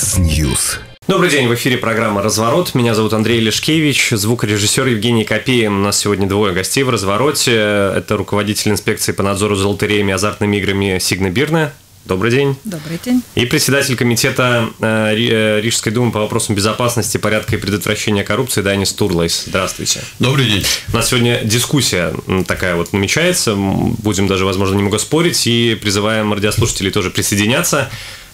Mix News. Добрый день, в эфире программа «Разворот». Меня зовут Андрей Лешкевич, звукорежиссер Евгений Копеин. У нас сегодня двое гостей в «Развороте». Это руководитель инспекции по надзору за лотереями и азартными играми Сигне Бирне. Добрый день. Добрый день. И председатель комитета э, э, Рижской думы по вопросам безопасности, порядка и предотвращения коррупции Дайнис Турлайс. Здравствуйте. Добрый день. У нас сегодня дискуссия такая вот намечается. Будем даже, возможно, немного спорить и призываем радиослушателей тоже присоединяться.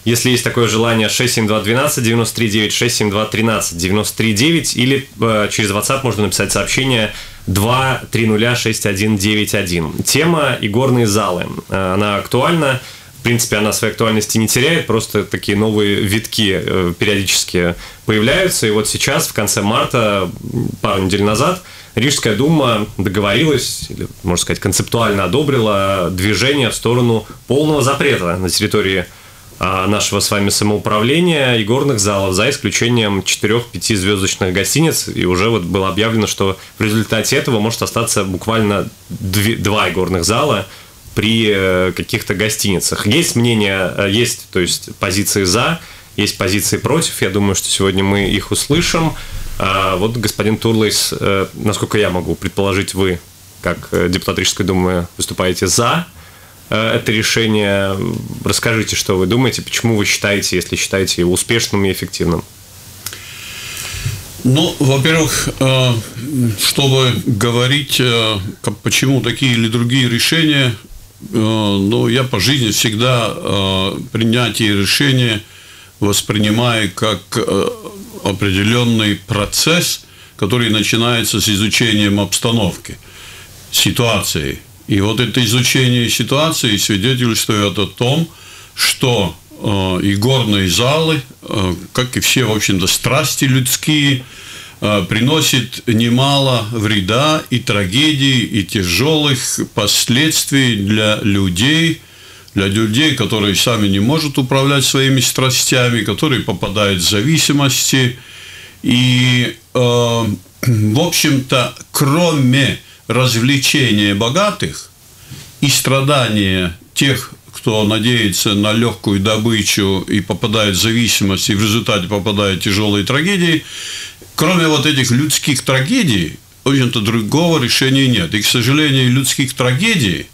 Если есть такое желание, 67212 939 67213 939 или э, через WhatsApp можно написать сообщение 2306191. Тема «Игорные залы». Э, она актуальна в принципе, она своей актуальности не теряет, просто такие новые витки э, периодически появляются. И вот сейчас, в конце марта, пару недель назад, Рижская дума договорилась, или, можно сказать, концептуально одобрила движение в сторону полного запрета на территории нашего с вами самоуправления и горных залов, за исключением 4-5 звездочных гостиниц. И уже вот было объявлено, что в результате этого может остаться буквально 2 горных зала – при э, каких-то гостиницах. Есть мнение, э, есть, то есть позиции за, есть позиции против. Я думаю, что сегодня мы их услышим. А вот господин Турлейс, э, насколько я могу предположить, вы, как депутат Рижской думы, выступаете за это решение. Расскажите, что вы думаете, почему вы считаете, если считаете его успешным и эффективным? Ну, во-первых, чтобы говорить, почему такие или другие решения, Э, ну, я по жизни всегда э, принятие решения воспринимаю как э, определенный процесс, который начинается с изучением обстановки, ситуации. И вот это изучение ситуации свидетельствует о том, что и горные залы, как и все, в общем-то, страсти людские – Э, приносит немало вреда и трагедий, и тяжелых последствий для людей, для людей, которые сами не могут управлять своими страстями, которые попадают в зависимости. И, э, в общем-то, кроме развлечения богатых и страдания тех, кто надеется на легкую добычу и попадает в зависимость, и в результате попадает в тяжелые трагедии, кроме вот этих людских трагедий, в общем-то, другого решения нет. И, к сожалению, людских трагедий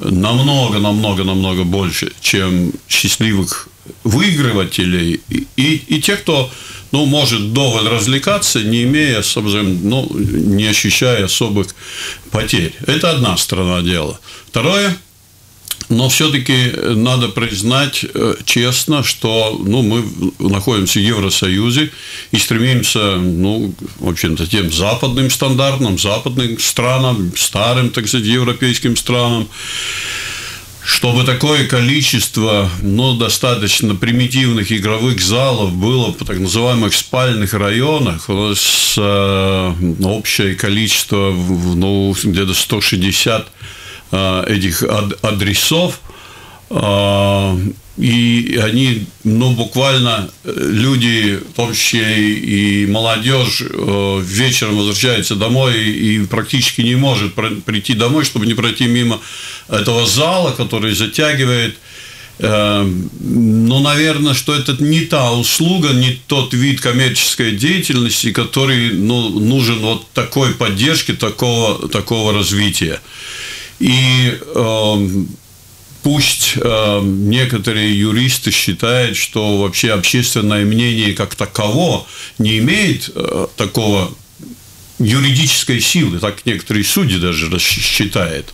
намного, намного, намного больше, чем счастливых выигрывателей и, и, и тех, кто ну, может доволь развлекаться, не имея, собственно, ну, не ощущая особых потерь. Это одна сторона дела. Второе – но все-таки надо признать э, честно, что ну, мы находимся в Евросоюзе и стремимся, ну, в общем-то, тем западным стандартам, западным странам, старым, так сказать, европейским странам чтобы такое количество, ну, достаточно примитивных игровых залов было в так называемых спальных районах, у нас э, общее количество, ну, где-то 160 Э, этих адресов, и они, ну, буквально э, люди, в том числе и молодежь, вечером возвращается домой и практически не может прийти домой, чтобы не пройти мимо этого зала, который затягивает. Ну, наверное, что это не та услуга, не тот вид коммерческой деятельности, который ну, нужен вот такой поддержки, такого, такого развития. И э, пусть э, некоторые юристы считают, что вообще общественное мнение как таково не имеет э, такого юридической силы, так некоторые судьи даже считают.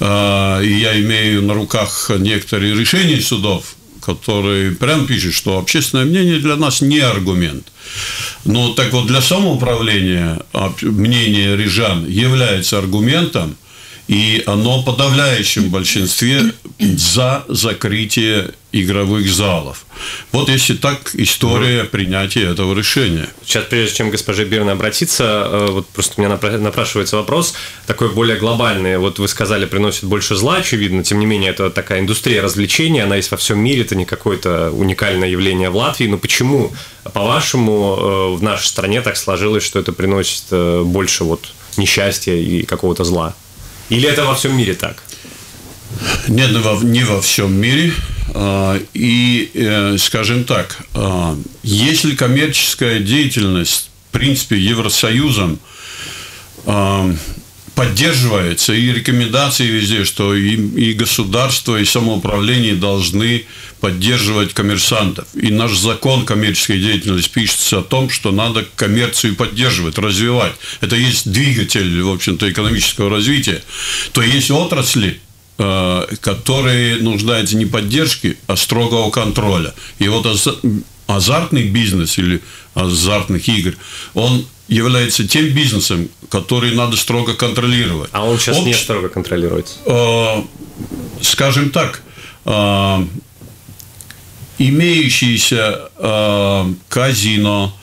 Э, я имею на руках некоторые решения судов, которые прям пишут, что общественное мнение для нас не аргумент. Но так вот для самоуправления мнение рижан является аргументом – и оно в подавляющем большинстве за закрытие игровых залов. Вот если так, история принятия этого решения. Сейчас, прежде чем госпоже Бирна обратиться, э, вот просто у меня напрашивается вопрос, такой более глобальный. Вот вы сказали, приносит больше зла, очевидно, тем не менее, это такая индустрия развлечений, она есть во всем мире, это не какое-то уникальное явление в Латвии. Но почему, по-вашему, э, в нашей стране так сложилось, что это приносит э, больше вот несчастья и какого-то зла? Или это во всем мире так? Нет, не во всем мире. И, скажем так, если коммерческая деятельность, в принципе, Евросоюзом поддерживается, и рекомендации везде, что и, и государство, и самоуправление должны поддерживать коммерсантов. И наш закон коммерческой деятельности пишется о том, что надо коммерцию поддерживать, развивать. Это есть двигатель, в общем-то, экономического развития. То есть отрасли, э, которые нуждаются не поддержки, а строгого контроля. И вот азартный бизнес или азартных игр, он является тем бизнесом, который надо строго контролировать. А он сейчас Общ... не строго контролируется? Э, скажем так, э, имеющиеся э, казино,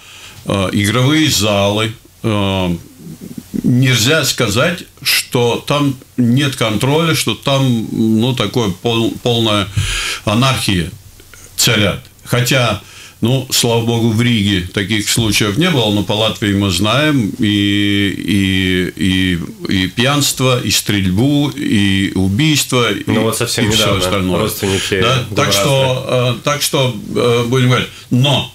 э, игровые залы, э, нельзя сказать, что там нет контроля, что там ну, такое пол, полная анархия царят. Хотя ну, слава богу, в Риге таких случаев не было, но по Латвии мы знаем и, и, и, и пьянство, и стрельбу, и убийство, ну, и, вот совсем и недавно все остальное. Родственники да? так, что, э, так что, э, будем говорить, но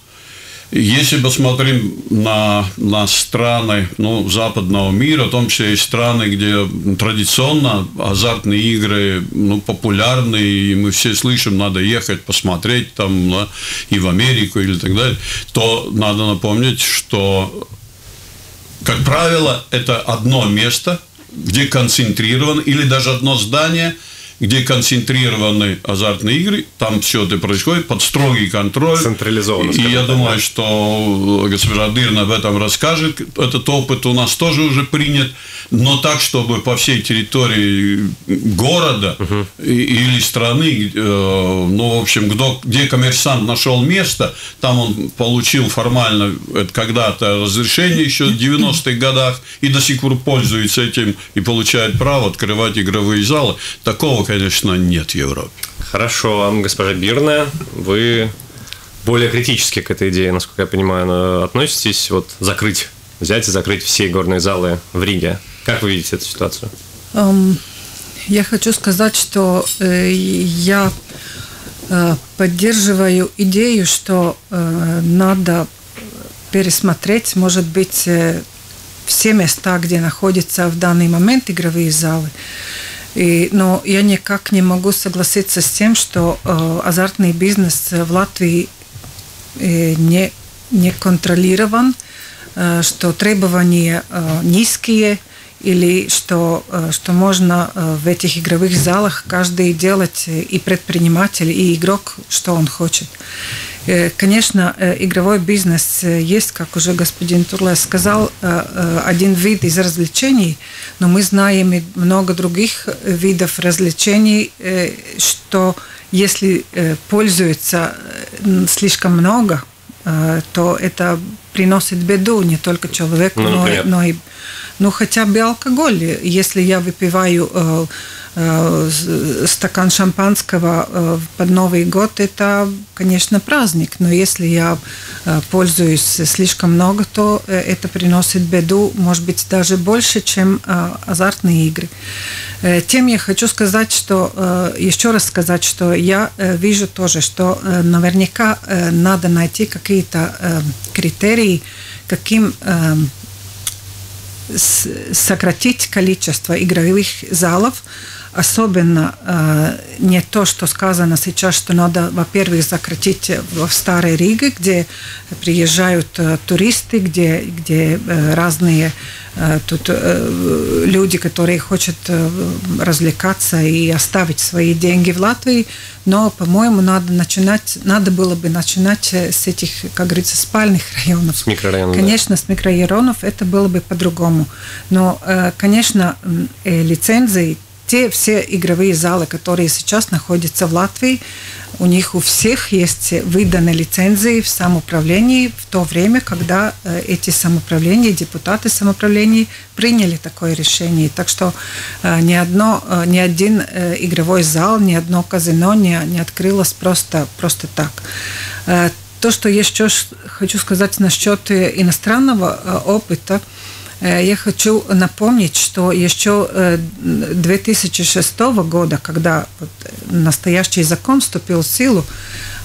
если посмотрим на, на страны ну, западного мира, в том числе и страны, где традиционно азартные игры ну, популярны, и мы все слышим, надо ехать посмотреть там да, и в Америку или так далее, то надо напомнить, что, как правило, это одно место, где концентрирован, или даже одно здание – где концентрированы азартные игры, там все это происходит под строгий контроль. Централизованно. И я думаю, да. что госпожа Дырна об этом расскажет. Этот опыт у нас тоже уже принят, но так, чтобы по всей территории города угу. или страны, э, ну, в общем, где, где коммерсант нашел место, там он получил формально когда-то разрешение еще в 90-х годах и до сих пор пользуется этим и получает право открывать игровые залы. Такого конечно, нет в Европе. Хорошо, госпожа Бирная, вы более критически к этой идее, насколько я понимаю, относитесь. Вот закрыть, взять и закрыть все горные залы в Риге. Как вы видите эту ситуацию? Um, я хочу сказать, что э, я э, поддерживаю идею, что э, надо пересмотреть, может быть, э, все места, где находятся в данный момент игровые залы. И, но я никак не могу согласиться с тем, что э, азартный бизнес в Латвии э, не, не контролирован, э, что требования э, низкие или что, э, что можно э, в этих игровых залах каждый делать э, и предприниматель, и игрок, что он хочет. Конечно, э, игровой бизнес э, есть, как уже господин Турле сказал, один вид из развлечений, но мы знаем и много других видов развлечений, что если пользуется слишком много, то это приносит беду не только человеку, ну, но, но и ну, хотя бы алкоголь. Если я выпиваю Э, стакан шампанского э, под Новый год, это, конечно, праздник. Но если я э, пользуюсь слишком много, то это приносит беду, может быть, даже больше, чем азартные игры. Тем я хочу сказать, что еще раз сказать, что я вижу тоже, что наверняка надо найти какие-то критерии, каким сократить количество игровых залов, особенно э, не то, что сказано сейчас, что надо, во-первых, сократить в Старой Риге, где приезжают э, туристы, где, где э, разные э, тут э, люди, которые хотят э, развлекаться и оставить свои деньги в Латвии, но, по-моему, надо начинать, надо было бы начинать э, с этих, как говорится, спальных районов. С микрорайонов. Конечно, да. с микрорайонов это было бы по-другому. Но, э, конечно, э, лицензии те все игровые залы, которые сейчас находятся в Латвии, у них у всех есть выданы лицензии в самоуправлении в то время, когда э, эти самоуправления, депутаты самоуправления приняли такое решение. Так что э, ни, одно, э, ни один игровой зал, ни одно казино не, не открылось просто, просто так. То, что я еще хочу сказать насчет иностранного опыта, я хочу напомнить, что еще 2006 э, года, когда настоящий закон вступил в силу,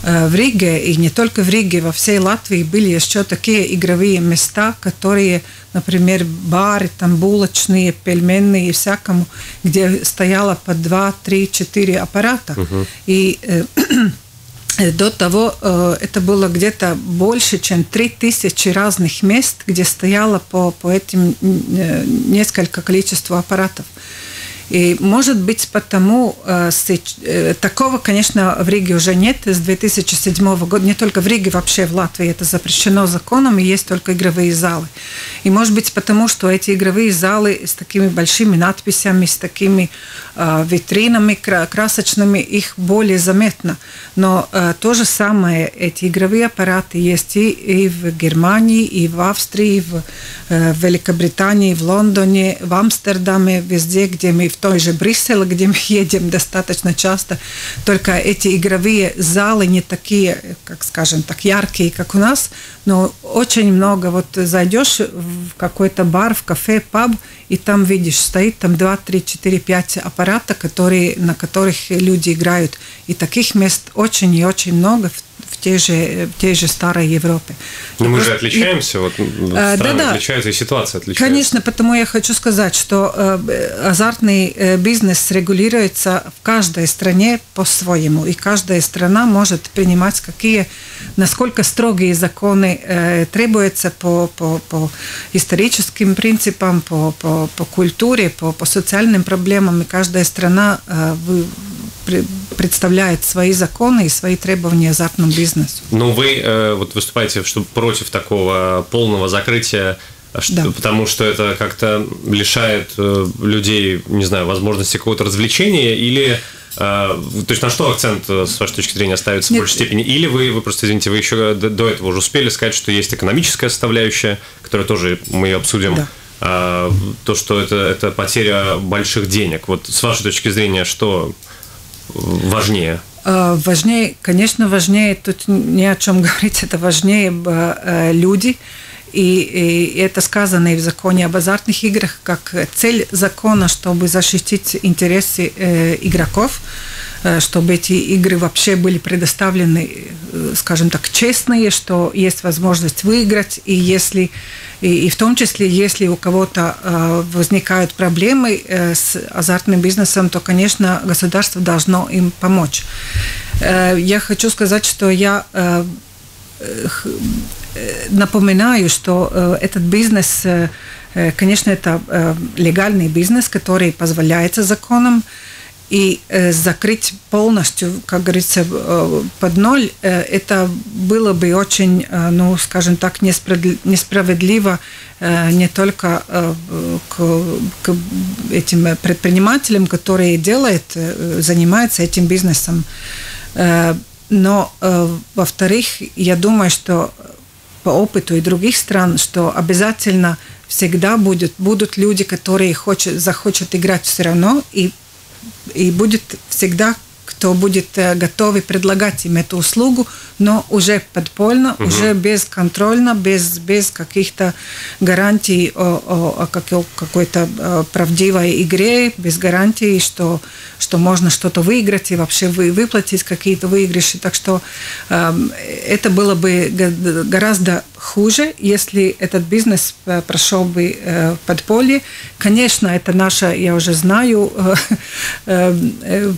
в Риге, и не только в Риге, во всей Латвии были еще такие игровые места, которые, например, бары, там булочные, пельменные и всякому, где стояло по 2, 3, 4 аппарата. Uh-huh. И до того это было где-то больше, чем 3000 разных мест, где стояло по, по этим несколько количества аппаратов. И может быть потому, э, э, такого, конечно, в Риге уже нет с 2007 года, не только в Риге, вообще в Латвии это запрещено законом, и есть только игровые залы. И может быть потому, что эти игровые залы с такими большими надписями, с такими э, витринами красочными, их более заметно. Но то же самое, эти игровые аппараты есть и, в Германии, и в Австрии, и в Великобритании, в Лондоне, в Амстердаме, везде, где мы в той же Брюсселе, где мы едем достаточно часто, только эти игровые залы не такие, как скажем так, яркие, как у нас, но очень много. Вот зайдешь в какой-то бар, в кафе, паб, и там видишь, стоит там 2, 3, 4, 5 аппарата, которые, на которых люди играют. И таких мест очень и очень много в в той же, в той же старой Европе. Но мы же отличаемся, и, вот страны да, да, отличаются, и ситуация отличается. Конечно, потому я хочу сказать, что э, азартный э, бизнес регулируется в каждой стране по-своему, и каждая страна может принимать какие, насколько строгие законы э, требуются по, по, по историческим принципам, по, по, по культуре, по, по социальным проблемам, и каждая страна э, представляет свои законы и свои требования азартному бизнесу. Ну, вы э, вот выступаете что, против такого полного закрытия а да. потому что это как-то лишает э, людей, не знаю, возможности какого-то развлечения или э, то есть на что акцент, э, с вашей точки зрения, ставится Нет. в большей степени? Или вы, вы просто, извините, вы еще до этого уже успели сказать, что есть экономическая составляющая, которую тоже мы обсудим. Да. А, то, что это, это потеря больших денег. Вот с вашей точки зрения, что важнее? А, важнее, конечно, важнее, тут не о чем говорить, это важнее э, люди. И, и это сказано и в законе об азартных играх, как цель закона, чтобы защитить интересы э, игроков, э, чтобы эти игры вообще были предоставлены, э, скажем так, честные, что есть возможность выиграть, и если и, и в том числе, если у кого-то э, возникают проблемы э, с азартным бизнесом, то, конечно, государство должно им помочь. Э, я хочу сказать, что я э, э, напоминаю, что э, этот бизнес, э, э конечно, это э, легальный бизнес, который позволяется законом и э, закрыть полностью, как говорится, э, под ноль, э, это было бы очень, э, ну, скажем так, несправедливо э, не только э, к, к этим предпринимателям, которые делают, э, занимаются этим бизнесом, э, но, э, во-вторых, я думаю, что по опыту и других стран, что обязательно всегда будет, будут люди, которые хочет, захотят играть все равно, и и будет всегда кто будет э, готовы предлагать им эту услугу, но уже подпольно, угу. уже бесконтрольно, без, без каких-то гарантий о, о, о какой-то э, правдивой игре, без гарантий, что, что можно что-то выиграть и вообще вы, выплатить какие-то выигрыши. Так что э, это было бы гораздо хуже, если этот бизнес э, прошел бы э, подполье. Конечно, это наша, я уже знаю, э,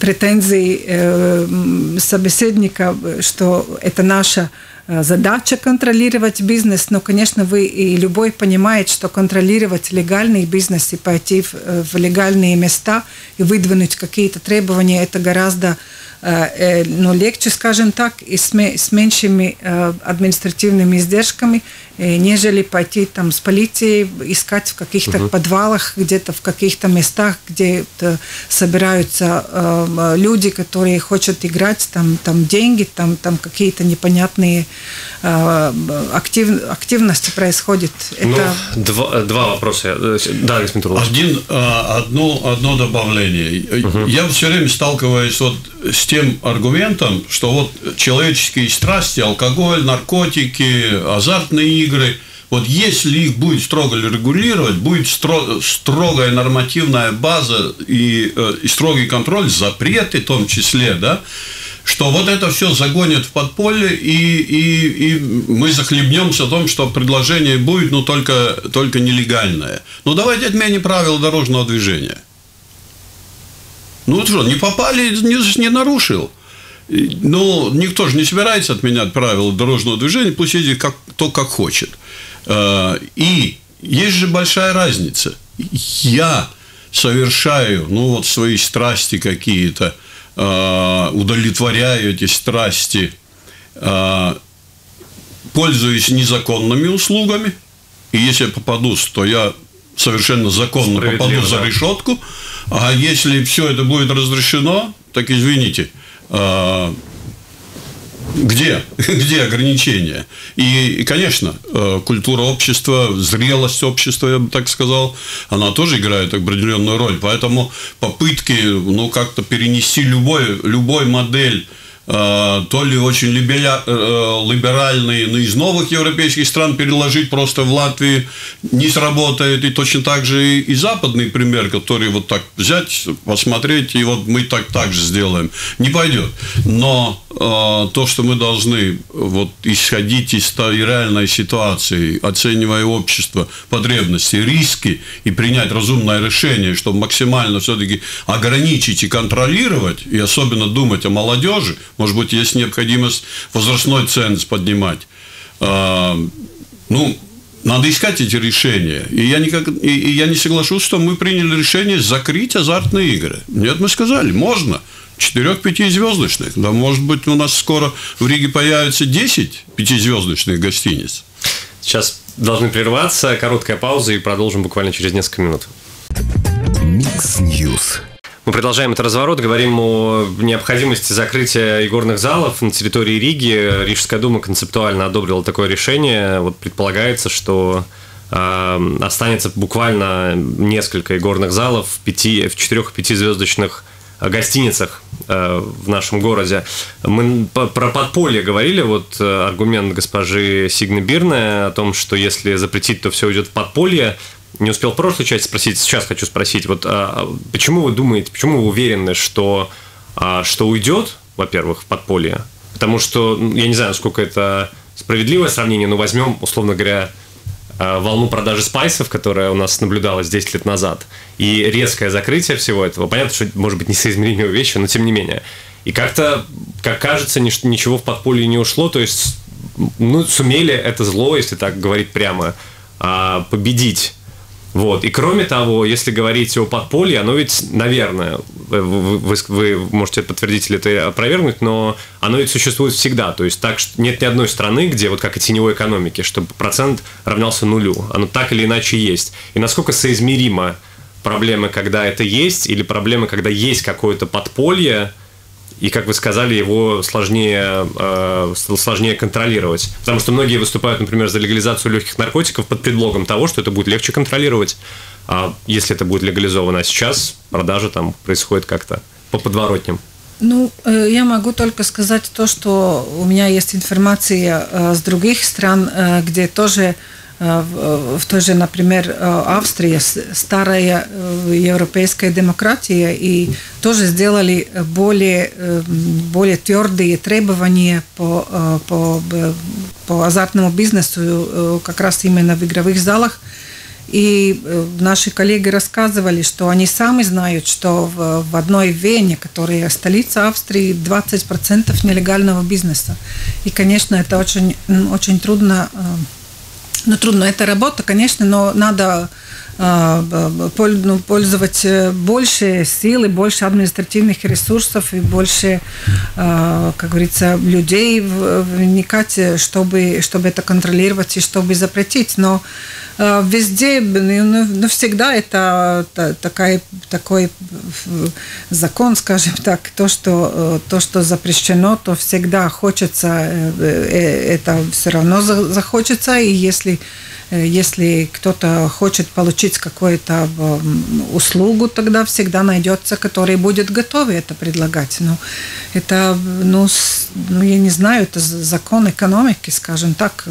претензии собеседника, что это наша задача контролировать бизнес, но, конечно, вы и любой понимает, что контролировать легальный бизнес и пойти в, в легальные места и выдвинуть какие-то требования, это гораздо ну, легче, скажем так, и с, меньшими административными издержками, нежели пойти там с полицией, искать в каких-то угу. подвалах, где-то в каких-то местах, где собираются э, люди, которые хотят играть, там, там деньги, там, там какие-то непонятные э, актив, активности происходят. Ну, Это... два, два вопроса. Да, господин Турлов. Один, одно, одно добавление. Угу. Я все время сталкиваюсь вот с тем аргументом, что вот человеческие страсти, алкоголь, наркотики, азартные игры Вот если их будет строго регулировать, будет стро, строгая нормативная база и, э, и строгий контроль, запреты в том числе, да, что вот это все загонит в подполье, и, и, и мы захлебнемся о том, что предложение будет, но только, только нелегальное. Ну, давайте отменим правила дорожного движения. Ну, что, не попали, не, не нарушил. Ну, никто же не собирается отменять правила дорожного движения, пусть ездит как, то, как хочет. Э, и есть же большая разница. Я совершаю, ну, вот свои страсти какие-то – Э, удовлетворяю эти страсти, э, пользуюсь незаконными услугами, и если я попаду, то я совершенно законно попаду за решетку, а если все это будет разрешено, так извините, где? Где ограничения? И, конечно, э, культура общества, зрелость общества, я бы так сказал, она тоже играет определенную роль. Поэтому попытки ну, как-то перенести любой, любой модель то ли очень э, либеральные, но из новых европейских стран переложить просто в Латвии не сработает. И точно так же и западный пример, который вот так взять, посмотреть, и вот мы так, так же сделаем, не пойдет. Но э, то, что мы должны вот исходить из той реальной ситуации, оценивая общество, потребности, риски и принять разумное решение, чтобы максимально все-таки ограничить и контролировать, и особенно думать о молодежи, может быть, есть необходимость возрастной ценз поднимать. А, ну, надо искать эти решения. И я, никак, и, и я не соглашусь, что мы приняли решение закрыть азартные игры. Нет, мы сказали, можно. Четырех звездочных. Да, может быть, у нас скоро в Риге появится 10 пятизвездочных гостиниц. Сейчас должны прерваться. Короткая пауза и продолжим буквально через несколько минут. Mix News. Мы продолжаем этот разворот, говорим о необходимости закрытия игорных залов на территории Риги. Рижская дума концептуально одобрила такое решение. Вот предполагается, что э, останется буквально несколько игорных залов в, пяти, в четырех пятизвездочных гостиницах э, в нашем городе. Мы про подполье говорили, вот э, аргумент госпожи Сигны Бирны о том, что если запретить, то все уйдет в подполье не успел в прошлой части спросить, сейчас хочу спросить, вот а, почему вы думаете, почему вы уверены, что, а, что уйдет, во-первых, в подполье? Потому что, ну, я не знаю, насколько это справедливое сравнение, но возьмем, условно говоря, а, волну продажи спайсов, которая у нас наблюдалась 10 лет назад, и резкое закрытие всего этого. Понятно, что может быть несоизмеримые вещи, но тем не менее. И как-то, как кажется, ничего в подполье не ушло, то есть ну, сумели это зло, если так говорить прямо, победить вот. И кроме того, если говорить о подполье, оно ведь, наверное, вы, вы, вы можете подтвердить или это опровергнуть, но оно ведь существует всегда. То есть так, что нет ни одной страны, где вот как и теневой экономики, чтобы процент равнялся нулю. Оно так или иначе есть. И насколько соизмеримо проблемы, когда это есть, или проблемы, когда есть какое-то подполье, и, как вы сказали, его сложнее, э, сложнее контролировать. Потому что многие выступают, например, за легализацию легких наркотиков под предлогом того, что это будет легче контролировать, а если это будет легализовано. А сейчас продажа там происходит как-то по подворотням. Ну, э, я могу только сказать то, что у меня есть информация э, с других стран, где тоже Э, в той же, например, э, Австрии, старая э, европейская демократия, и тоже сделали более, более твердые требования по, по, по азартному бизнесу, как раз именно в игровых залах. И наши коллеги рассказывали, что они сами знают, что в, в одной Вене, которая столица Австрии, 20% нелегального бизнеса. И, конечно, это очень, очень трудно ну, трудно, это работа, конечно, но надо а, ну, пользовать э, больше сил и больше административных ресурсов и больше, а, как говорится, людей вникать, чтобы, чтобы это контролировать и чтобы запретить. Но везде, ну, ну, ну всегда это такая, такой закон, скажем так, то что, э, то, что запрещено, то всегда хочется, э, это все равно захочется, и если если кто-то хочет получить какую-то услугу, тогда всегда найдется, который будет готов это предлагать. Но это, ну, ну я не знаю, это закон экономики, скажем так,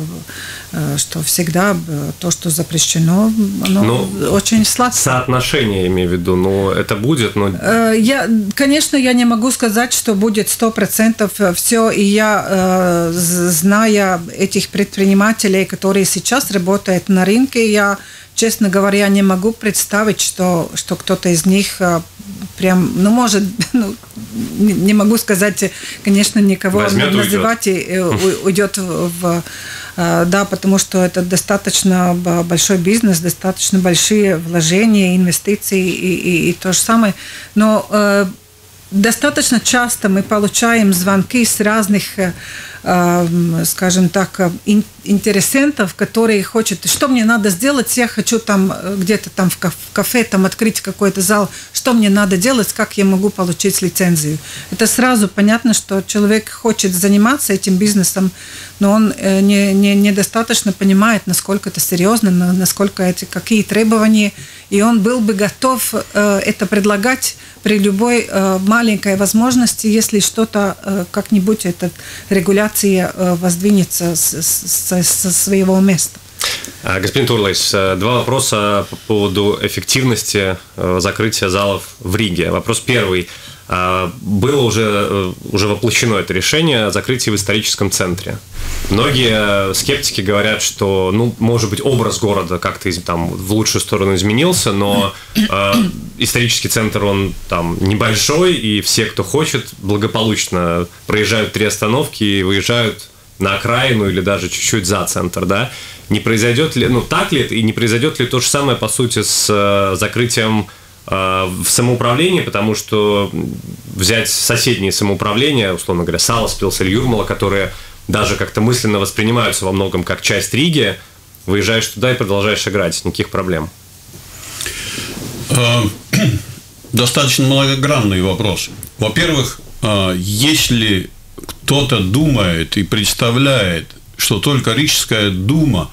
что всегда то, что запрещено, оно ну, очень сладко. Соотношение, я имею в виду, ну, это будет, но... Я, конечно, я не могу сказать, что будет 100% все, и я, зная этих предпринимателей, которые сейчас работают на рынке, я, честно говоря, не могу представить, что, что кто-то из них э, прям, ну, может, ну, не могу сказать, конечно, никого Возьмет, называть уйдет. и уйдет в э, да, потому что это достаточно большой бизнес, достаточно большие вложения, инвестиции и, и, и то же самое. Но э, достаточно часто мы получаем звонки с разных скажем так, интересентов, которые хотят, что мне надо сделать, я хочу там э, где-то там в кафе там открыть какой-то зал, что мне надо делать, как я могу получить лицензию. Это сразу понятно, что человек хочет заниматься этим бизнесом, но он э, не, не, недостаточно понимает, насколько это серьезно, насколько эти, какие требования, и он был бы готов э, это предлагать при любой маленькой возможности, если что-то как-нибудь эта регуляция воздвинется со своего места. А, господин Турлайс, э, два вопроса по поводу эффективности э, закрытия залов в Риге. Вопрос первый. А, было уже, э, уже воплощено это решение о закрытии в историческом центре. Многие скептики говорят, что, ну, может быть, образ города как-то там в лучшую сторону изменился, но э, исторический центр, он там небольшой, и все, кто хочет, благополучно проезжают три остановки и выезжают на окраину или даже чуть-чуть за центр, да, не произойдет ли, ну так ли это, и не произойдет ли то же самое, по сути, с э, закрытием в самоуправлении, потому что взять соседние самоуправления, условно говоря, Саласпилс или Юрмала, которые даже как-то мысленно воспринимаются во многом как часть Риги, выезжаешь туда и продолжаешь играть, никаких проблем. Э, достаточно многогранный вопрос. Во-первых, если кто-то думает и представляет, что только Рижская дума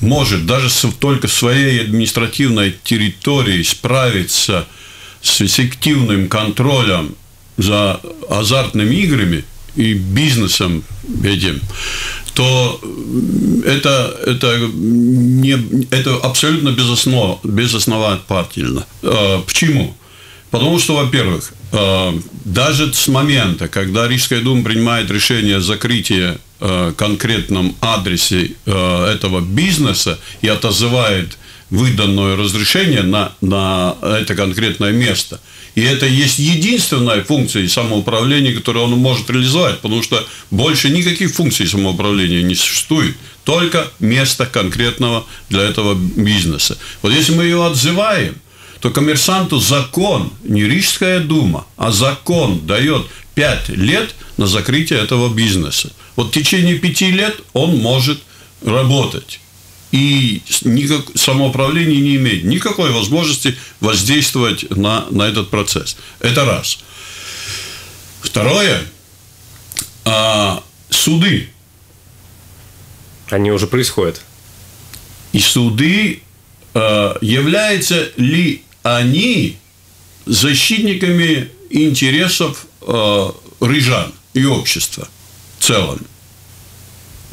может даже только в своей административной территории справиться с эффективным контролем за азартными играми и бизнесом этим, то это, это, не, это абсолютно безоснов, безосновательно. А, почему? Потому что, во-первых, э, даже с момента, когда Рижская дума принимает решение о закрытии э, конкретном адресе э, этого бизнеса и отзывает выданное разрешение на, на это конкретное место. И это есть единственная функция самоуправления, которую он может реализовать, потому что больше никаких функций самоуправления не существует. Только место конкретного для этого бизнеса. Вот если мы его отзываем, то коммерсанту закон, не Рижская дума, а закон дает 5 лет на закрытие этого бизнеса. Вот в течение 5 лет он может работать. И никак, самоуправление не имеет никакой возможности воздействовать на, на этот процесс. Это раз. Второе. А, суды. Они уже происходят. И суды а, являются ли они защитниками интересов э, рыжан и общества целом.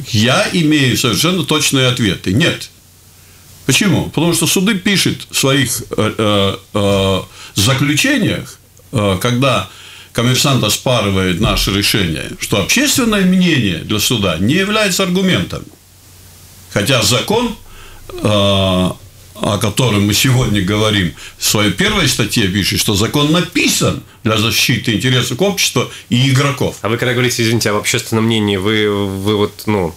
Я имею совершенно точные ответы. Нет. Почему? Потому что суды пишут в своих э, э, э заключениях, э, когда коммерсант оспаривает наше решение, что общественное мнение для суда не является аргументом. Хотя закон э, о котором мы сегодня говорим, в своей первой статье пишет, что закон написан для защиты интересов общества и игроков. А вы когда говорите, извините, об общественном мнении, вы, вы вот, ну,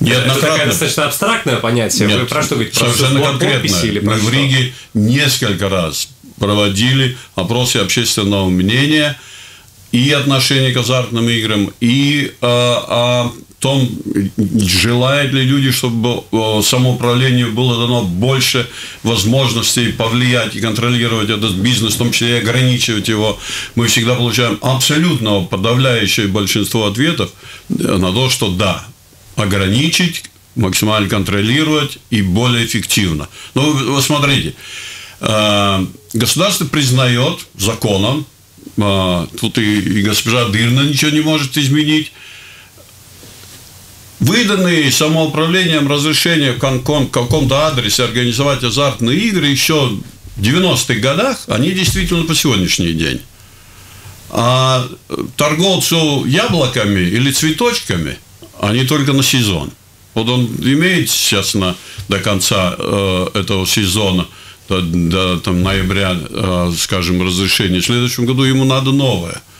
это такое достаточно абстрактное понятие. Нет, Вы про что говорите? Про совершенно конкретно. Или Мы в Риге несколько раз проводили опросы общественного мнения и отношение к азартным играм, и э, о том, желают ли люди, чтобы самоуправлению было дано больше возможностей повлиять и контролировать этот бизнес, в том числе и ограничивать его, мы всегда получаем абсолютно подавляющее большинство ответов на то, что да, ограничить максимально контролировать и более эффективно. Ну, вы смотрите, э, государство признает законом, э, тут и госпожа Дырна ничего не может изменить, выданные самоуправлением разрешения в каком-то адресе организовать азартные игры еще в 90-х годах, они действительно по сегодняшний день. А торговцу яблоками или цветочками они только на сезон. Вот он имеет сейчас на, до конца э, этого сезона, до, до там, ноября, э, скажем, разрешение. В следующем году ему надо новое –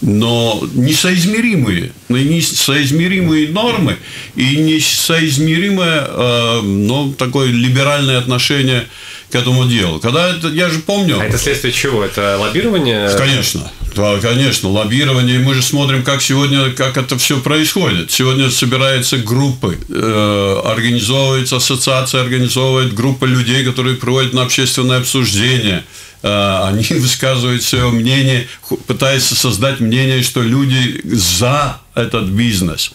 но несоизмеримые, несоизмеримые нормы и несоизмеримое, ну, такое либеральное отношение к этому делу. Когда это, я же помню... А это следствие чего? Это лоббирование? Конечно. Да, конечно, лоббирование. Мы же смотрим, как сегодня, как это все происходит. Сегодня собираются группы, э, организовывается ассоциация, организовывает группа людей, которые проводят на общественное обсуждение – Э, они высказывают свое мнение, пытаются создать мнение, что люди за этот бизнес.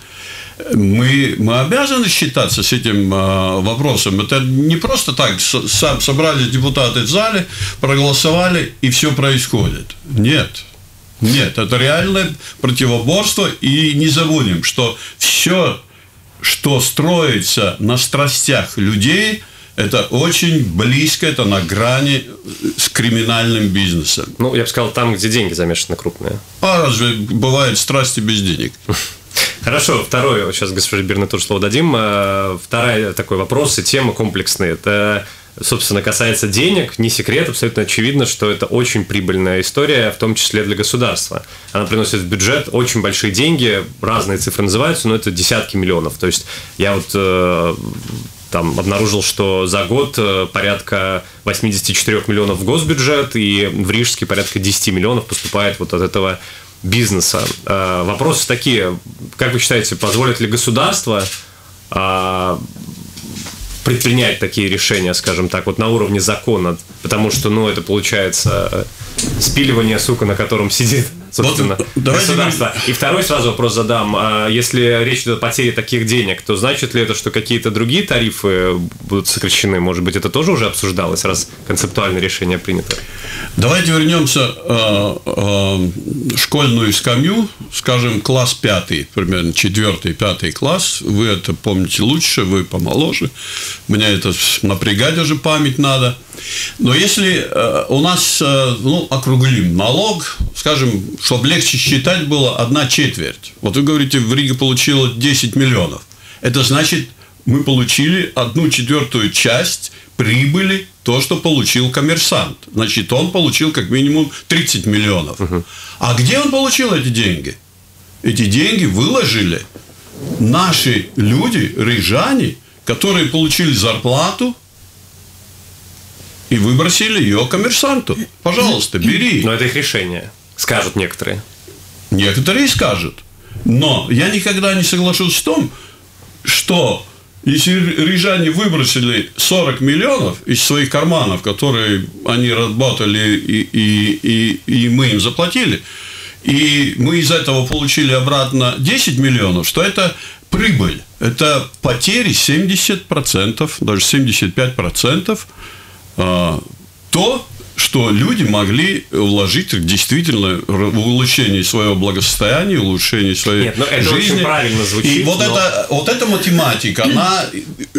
Мы, мы обязаны считаться с этим э, вопросом. Это не просто так, собрались депутаты в зале, проголосовали, и все происходит. Нет. Нет, это реальное противоборство. И не забудем, что все, что строится на страстях людей – это очень близко, это на грани с криминальным бизнесом. Ну, я бы сказал, там, где деньги замешаны крупные. А разве бывает страсти без денег? Хорошо, второй, сейчас госпоже Бирне тоже слово дадим. Э, второй такой вопрос и тема комплексная. Это собственно, касается денег, не секрет, абсолютно очевидно, что это очень прибыльная история, в том числе для государства. Она приносит в бюджет очень большие деньги, разные цифры называются, но это десятки миллионов. То есть я вот э, там обнаружил, что за год э, порядка 84 миллионов в госбюджет, и в Рижске порядка 10 миллионов поступает вот от этого бизнеса. Э, вопросы такие, как вы считаете, позволит ли государство э, предпринять такие решения, скажем так, вот на уровне закона, потому что, ну, это получается спиливание, сука, на котором сидит собственно, вот, государства. И второй сразу вопрос задам. А если речь идет о потере таких денег, то значит ли это, что какие-то другие тарифы будут сокращены? Может быть, это тоже уже обсуждалось, раз концептуальное решение принято? Давайте вернемся э, э, школьную скамью, скажем, класс пятый, примерно четвертый, пятый класс. Вы это помните лучше, вы помоложе. Мне это напрягать уже память надо. Но если э, у нас, э, ну, округлим налог, скажем, чтобы легче считать было одна четверть. Вот вы говорите, в Риге получила 10 миллионов. Это значит, мы получили одну четвертую часть прибыли то, что получил коммерсант. Значит, он получил как минимум 30 миллионов. Угу. А где он получил эти деньги? Эти деньги выложили наши люди, рижане, которые получили зарплату и выбросили ее коммерсанту. Пожалуйста, бери. Но это их решение. Скажут некоторые. Некоторые скажут. Но я никогда не соглашусь с том, что если рижане выбросили 40 миллионов из своих карманов, которые они работали и, и, и, и мы им заплатили, и мы из этого получили обратно 10 миллионов, что это прибыль. Это потери 70%, даже 75%. А, то, что люди могли вложить действительно в улучшение своего благосостояния, улучшение своей Нет, но это жизни. Очень правильно звучит. И вот, но... это, вот эта математика, она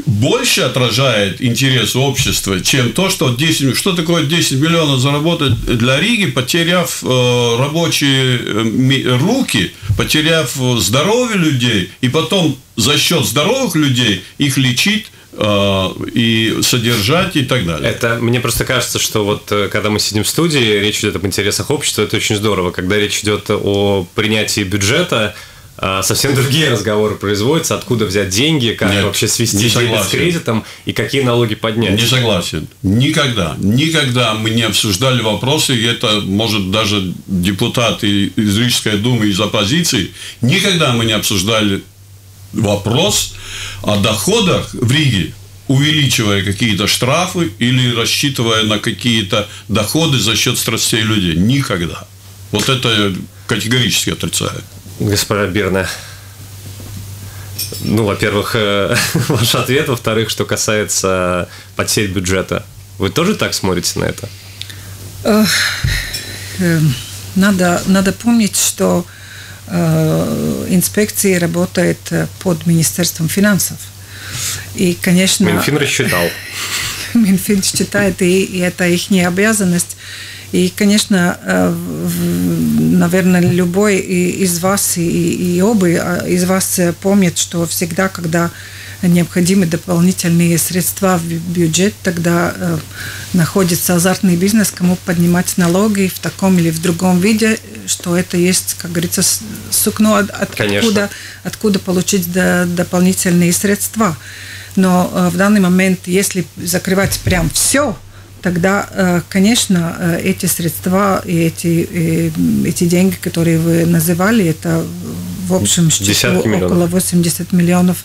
больше отражает интерес общества, чем то, что 10, что такое 10 миллионов заработать для Риги, потеряв э, рабочие э, руки, потеряв здоровье людей, и потом за счет здоровых людей их лечить и содержать и так далее. Это мне просто кажется, что вот э, когда мы сидим в студии, речь идет об интересах общества, это очень здорово. Когда речь идет о принятии бюджета, э, совсем другие разговоры производятся, откуда взять деньги, как Нет, вообще свести деньги с кредитом и какие налоги поднять. Не согласен. Никогда. Никогда мы не обсуждали вопросы, и это может даже депутаты из Рижской думы, из оппозиции, никогда мы не обсуждали вопрос о доходах в Риге, увеличивая какие-то штрафы или рассчитывая на какие-то доходы за счет страстей людей. Никогда. Вот это категорически отрицаю. Госпожа Бирна. Ну, во-первых, ваш ответ, во-вторых, что касается потерь бюджета. Вы тоже так смотрите на это? Эм, надо, надо помнить, что э, инспекция работает под Министерством финансов. И, конечно... Минфин рассчитал. Минфин считает, и, и это их обязанность. И, конечно, э, наверное, любой из вас и, и оба из вас помнят, что всегда, когда необходимы дополнительные средства в бюджет, тогда э, находится азартный бизнес, кому поднимать налоги в таком или в другом виде, что это есть, как говорится, сукно, от, откуда, откуда получить до, дополнительные средства. Но э, в данный момент, если закрывать прям все, тогда, э, конечно, э, эти средства и эти, эти деньги, которые вы называли, это в общем число около 80 миллионов,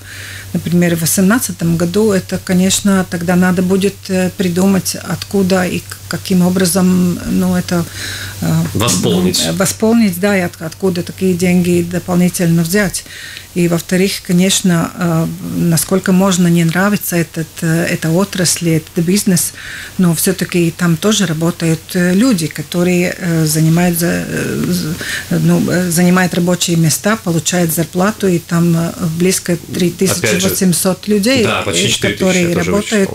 например, в 2018 году, это, конечно, тогда надо будет придумать, откуда и каким образом ну, это восполнить. Восполнить, да, и откуда такие деньги дополнительно взять. И, во-вторых, конечно, э, насколько можно не нравиться этот, э, эта отрасль, этот бизнес, но все-таки там тоже работают э, люди, которые занимают, ну, занимают рабочие места, получают зарплату, и там близко 3800 людей, да, которые работают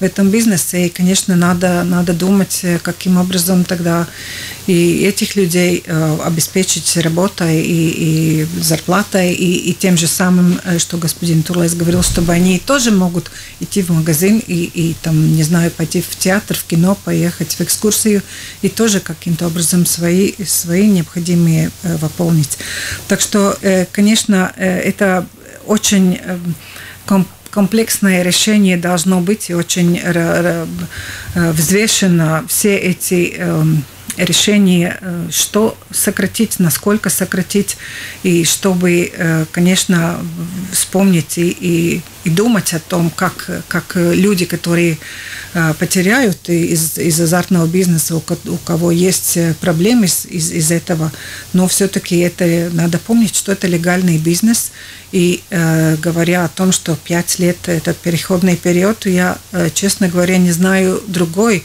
в этом бизнесе. И, конечно, надо, надо думать, каким образом тогда и этих людей обеспечить работой и, и зарплатой, и, и тем же самым, э, что господин Турлес говорил, чтобы они тоже могут идти в магазин и, и там, не знаю, пойти в театр, в кино, поехать в экскурсию и тоже каким-то образом свои, свои необходимые э, выполнить. Так что, э, конечно, это очень комплексное решение должно быть очень взвешено. Все эти решение, э, что сократить, насколько сократить, и чтобы, э, конечно, вспомнить и, и, и думать о том, как, как люди, которые э, потеряют из, из азартного бизнеса, у кого есть проблемы из, из, из этого, но все-таки это надо помнить, что это легальный бизнес, и э, говоря о том, что пять лет этот переходный период, я, э, честно говоря, не знаю другой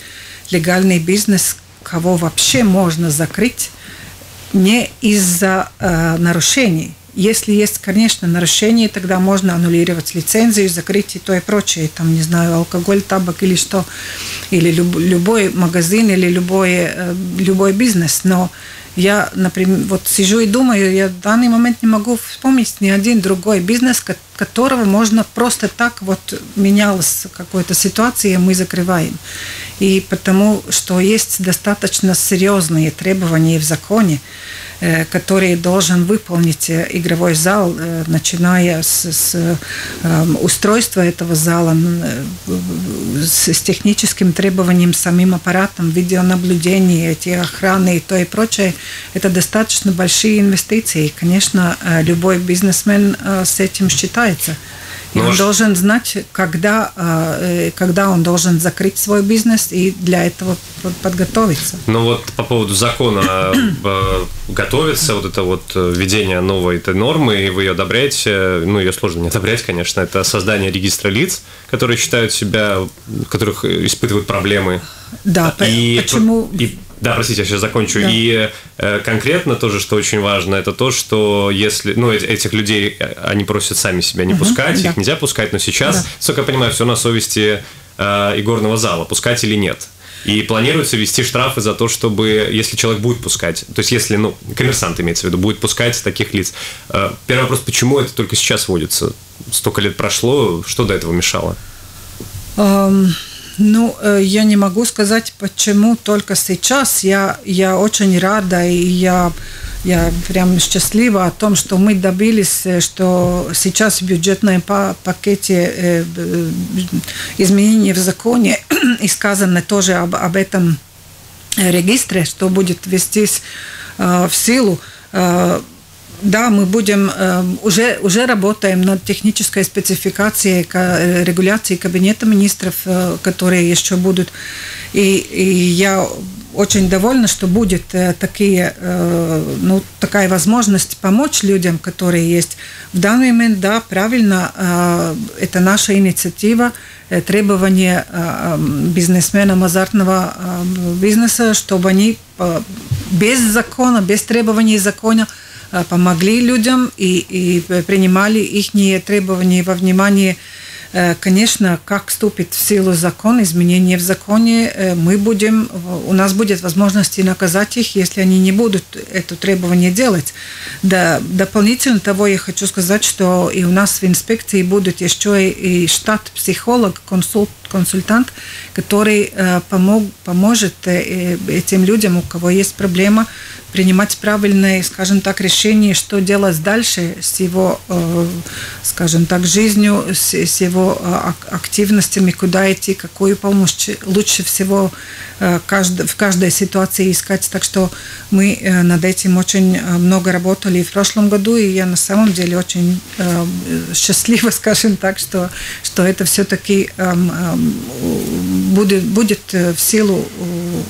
легальный бизнес, кого вообще можно закрыть не из-за э, нарушений. Если есть, конечно, нарушение, тогда можно аннулировать лицензию, закрыть и то и прочее. Там, не знаю, алкоголь, табак или что. Или люб, любой магазин, или любой, э, любой бизнес. Но я, например, вот сижу и думаю, я в данный момент не могу вспомнить ни один другой бизнес, которого можно просто так вот менялась какой-то ситуация, мы закрываем. И потому что есть достаточно серьезные требования в законе, Э, который должен выполнить э, игровой зал, э, начиная с, с устройства этого зала, с, техническим требованием, самим аппаратом, видеонаблюдения, эти охраны и то и прочее. Это достаточно большие инвестиции. И, конечно, любой бизнесмен с этим считается. И ну, он должен знать, когда, э, когда он должен закрыть свой бизнес и для этого подготовиться. Ну вот по поводу закона э, готовится вот это вот введение новой этой нормы, и вы ее одобряете, ну ее сложно не одобрять, конечно, это создание регистра лиц, которые считают себя, которых испытывают проблемы. Да, и, почему... И да, простите, я сейчас закончу. Да. И э, конкретно тоже, что очень важно, это то, что если, ну, этих людей, э, они просят сами себя не угу, пускать, да. их нельзя пускать, но сейчас, да. сколько я понимаю, все на совести э, игорного зала, пускать или нет. И планируется ввести штрафы за то, чтобы, если человек будет пускать, то есть если, ну, коммерсант имеется в виду, будет пускать таких лиц. Э, первый вопрос, почему это только сейчас вводится? Столько лет прошло, что до этого мешало? Um... Ну, э, я не могу сказать, почему только сейчас. Я, я очень рада, и я, я прям счастлива о том, что мы добились, э, что сейчас в бюджетном пакете э, изменений в законе и сказано тоже об, об этом регистре, что будет вестись в силу да, мы будем, э, уже, уже работаем над технической спецификацией э, регуляции кабинета министров, э, которые еще будут. И, и я очень довольна, что будет такие, ну, такая возможность помочь людям, которые есть. В данный момент, да, правильно, это наша инициатива, требование бизнесменам азартного бизнеса, чтобы они без закона, без требований закона помогли людям и, и принимали их требования во внимание Э, конечно, как вступит в силу закон, изменения в законе, э, мы будем, у нас будет возможность наказать их, если они не будут это требование делать. Да, дополнительно того я хочу сказать, что и у нас в инспекции будет еще и штат психолог, консульт, консультант, который э, помог, поможет этим людям, у кого есть проблема, принимать правильные, скажем так, решения, что делать дальше с его, э, скажем так, жизнью, с его э, активностями, куда идти, какую помощь лучше всего э, в каждой ситуации искать. Так что мы над этим очень много работали в прошлом году, и я на самом деле очень счастлива, скажем так, что, что это все-таки эм, эм, будет, будет в силу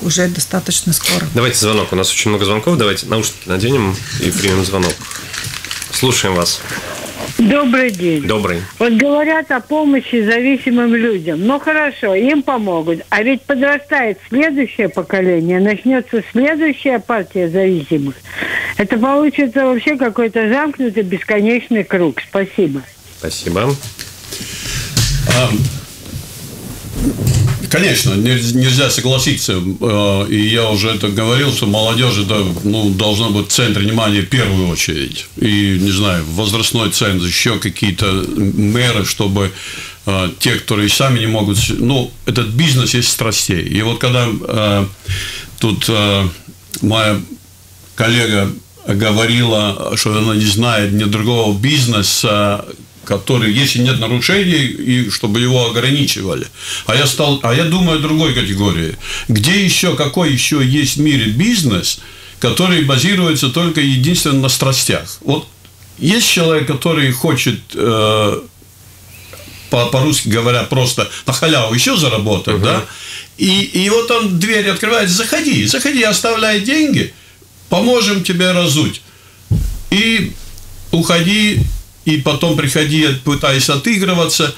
уже достаточно скоро. Давайте звонок. У нас очень много звонков звонков. Давайте наушники наденем и примем звонок. Слушаем вас. Добрый день. Добрый. Вот говорят о помощи зависимым людям. Ну хорошо, им помогут. А ведь подрастает следующее поколение, начнется следующая партия зависимых. Это получится вообще какой-то замкнутый бесконечный круг. Спасибо. Спасибо. Конечно, нельзя согласиться, э, и я уже это говорил, что молодежь это ну, должна быть центр внимания в первую очередь. И, не знаю, возрастной центр, еще какие-то меры, чтобы э, те, которые сами не могут... Ну, этот бизнес есть страстей. И вот когда э, тут моя коллега говорила, что она не знает ни другого бизнеса, который, если нет нарушений, и чтобы его ограничивали. А я, стал, а я думаю о другой категории. Где еще, какой еще есть в мире бизнес, который базируется только единственно на страстях? Вот есть человек, который хочет, э, по- по-русски говоря, просто на халяву еще заработать, угу. да? И, и вот он дверь открывает, заходи, заходи, оставляй деньги, поможем тебе разуть. И уходи и потом приходи, пытаясь отыгрываться.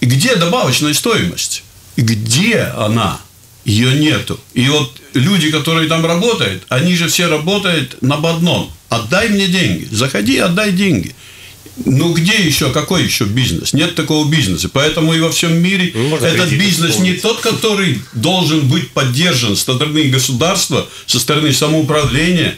Где добавочная стоимость? Где она? Ее нету. И вот люди, которые там работают, они же все работают на одном. Отдай мне деньги. Заходи, отдай деньги. Ну где еще, какой еще бизнес? Нет такого бизнеса. Поэтому и во всем мире ну, этот бизнес вспомнить. не тот, который должен быть поддержан со стороны государства, со стороны самоуправления,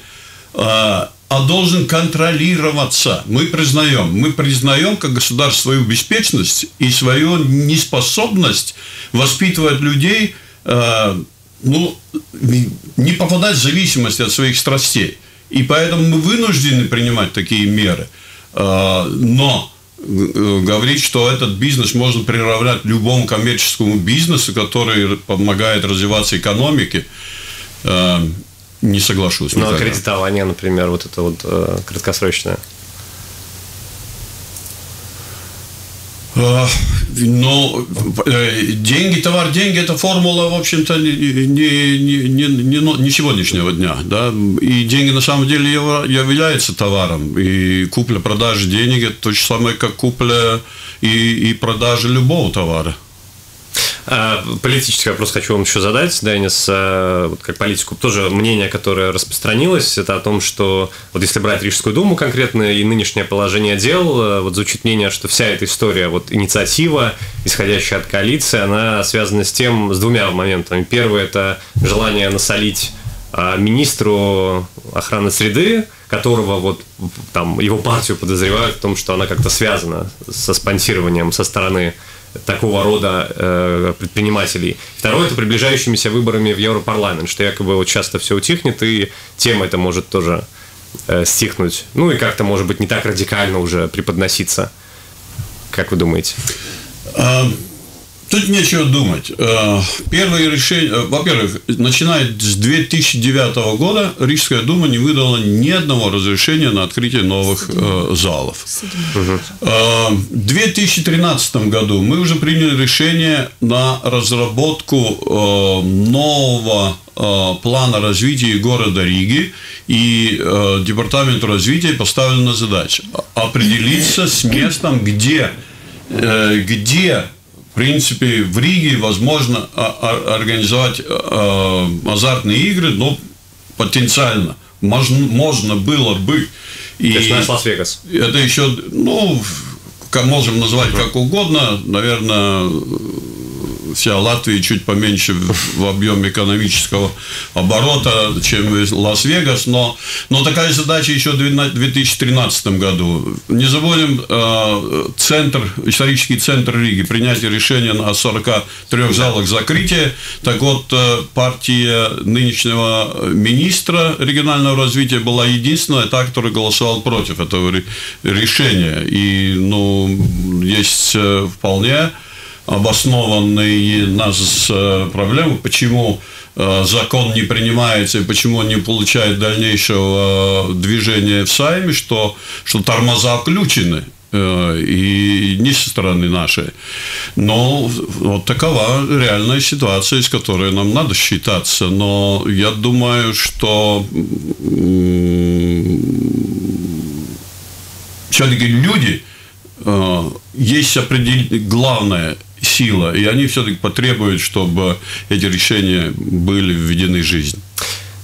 а, а должен контролироваться. Мы признаем, мы признаем как государство свою беспечность и свою неспособность воспитывать людей, э, ну, не попадать в зависимость от своих страстей. И поэтому мы вынуждены принимать такие меры. Э, но э, говорить, что этот бизнес можно приравнять любому коммерческому бизнесу, который помогает развиваться экономике, э, не соглашусь. Ну, а кредитование, например, вот это вот э, краткосрочное. А, ну, э, деньги, товар, деньги – это формула, в общем-то, не, не, не, не, не сегодняшнего дня. Да? И деньги, на самом деле, являются товаром. И купля-продажа денег – это то же самое, как купля и, и продажа любого товара. А, политический вопрос хочу вам еще задать, Денис, а, вот как политику. Тоже мнение, которое распространилось, это о том, что вот если брать Рижскую думу конкретно и нынешнее положение дел, а, вот звучит мнение, что вся эта история, вот инициатива, исходящая от коалиции, она связана с тем, с двумя моментами. Первый – это желание насолить министру охраны среды, которого вот там его партию подозревают в том, что она как-то связана со спонсированием со стороны такого рода э, предпринимателей. Второе – это приближающимися выборами в Европарламент, что якобы вот часто все утихнет, и тема это может тоже э, стихнуть. Ну и как-то, может быть, не так радикально уже преподноситься. Как вы думаете? А, Тут нечего думать. Э, первое решение, э, во-первых, начиная с 2009 года Рижская дума не выдала ни одного разрешения на открытие новых э, залов. В 2013 году мы уже приняли решение на разработку нового плана развития города Риги, и Департаменту развития поставлена задача определиться с местом, где, где в принципе, в Риге возможно организовать азартные игры, но потенциально можно, можно было бы. И То есть Лас-Вегас. Это еще, ну, можем назвать как угодно, наверное, вся Латвия чуть поменьше в объеме экономического оборота, чем Лас-Вегас, но, но такая задача еще в 2013 году. Не забудем э, центр, исторический центр Риги, принятие решения на 43 залах закрытия. Так вот, э, партия нынешнего министра регионального развития была единственная, та, которая голосовала против этого решения. И, ну, есть э, вполне обоснованные нас э, проблемы, почему э, закон не принимается и почему он не получает дальнейшего э, движения в Сайме, что, что тормоза включены и не со стороны нашей. Но вот такова реальная ситуация, с которой нам надо считаться. Но я думаю, что все-таки люди есть определенное главное – сила, и они все-таки потребуют, чтобы эти решения были введены в жизнь.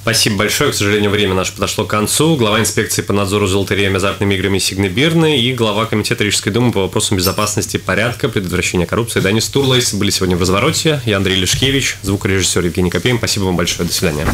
Спасибо большое. К сожалению, время наше подошло к концу. Глава инспекции по надзору за лотереями, азартными играми Сигны Бирны и глава Комитета Рижской Думы по вопросам безопасности, порядка, предотвращения коррупции Данис Турлайс были сегодня в развороте. Я Андрей Лешкевич, звукорежиссер Евгений Копейн. Спасибо вам большое. До свидания.